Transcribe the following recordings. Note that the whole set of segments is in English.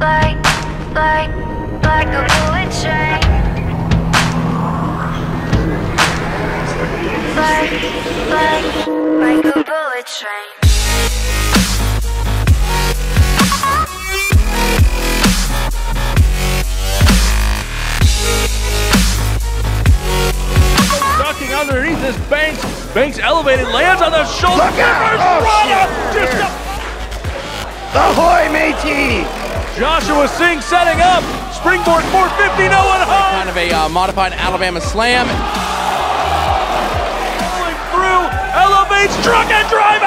like, like, like a bullet train. Like, like, like a bullet train. Ducking underneath this Banks. Banks elevated, lands on the shoulder. Look out! Oh, runner, shit. Just a Ahoy, matey! Joshua Singh setting up. Springboard 450, no one home. Kind of a uh, modified Alabama slam. Pulling through, elevates truck and driver.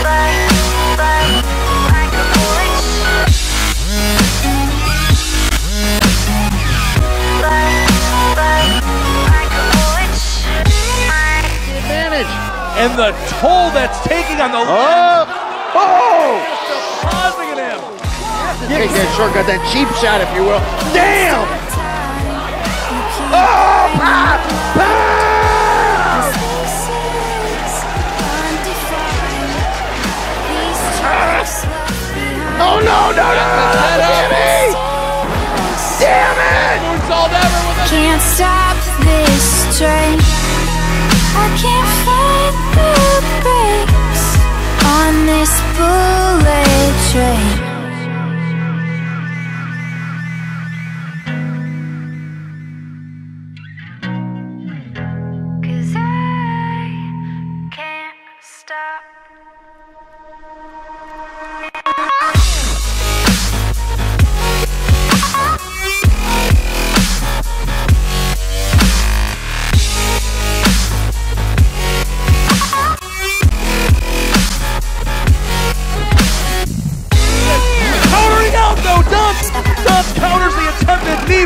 Train. Advantage. And the toll that's taking on the Oh! Oh! pausing at him. Take that shortcut, that cheap shot, if you will. Damn! Oh! Pop! Pop! Oh no, no, no! Damn it! Damn it! Can't stop this train. I can't on this bullet train.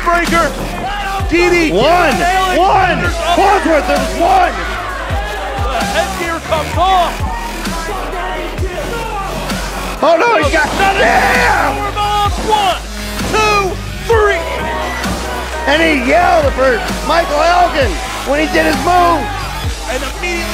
Attempted breaker. DD One! One! Sanders up. Farnsworth, there one! The headgear comes off. Oh no, he's got. Damn! One, two, three. And he yelled for Michael Elgin when he did his move. And immediately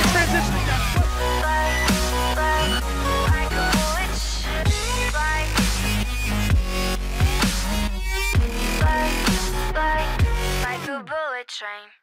train.